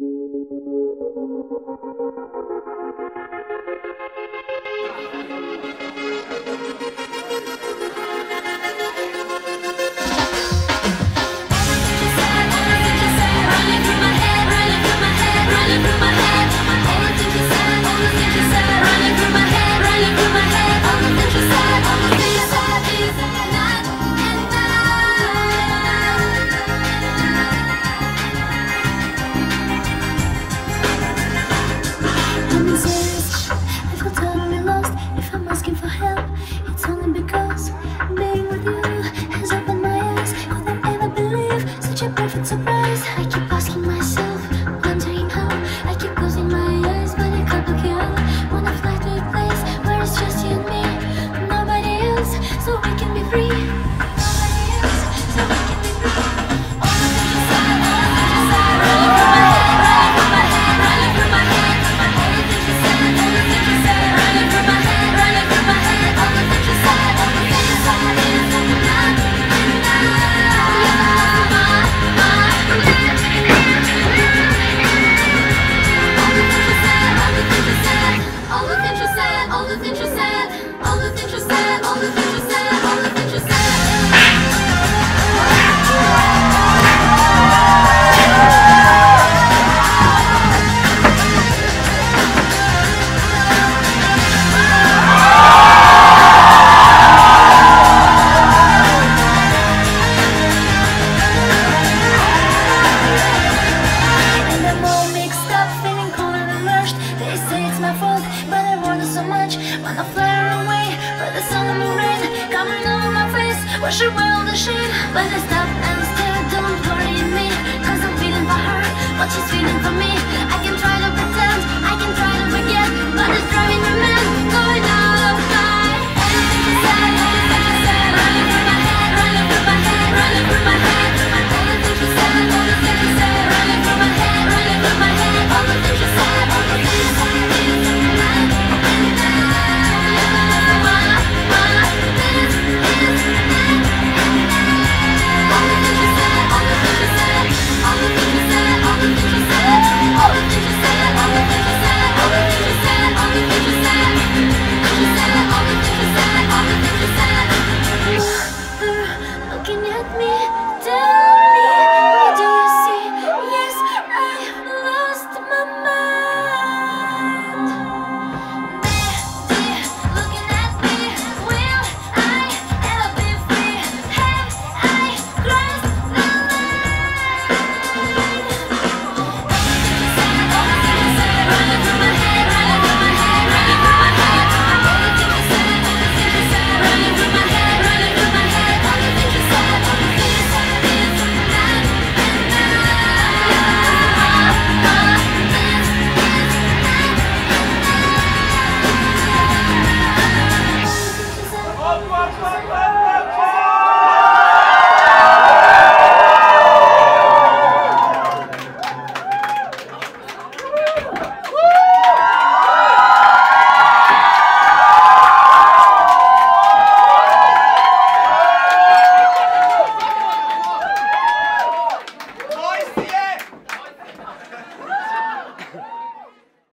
Thank you. you, perfect surprise. I keep it's my fault But I wanted so much. Wanna fly away But the sun and the rain Coming over my face. Wash away all the shame. But I stop and stare Don't worry me. Cause I'm feeling for her What she's feeling for me.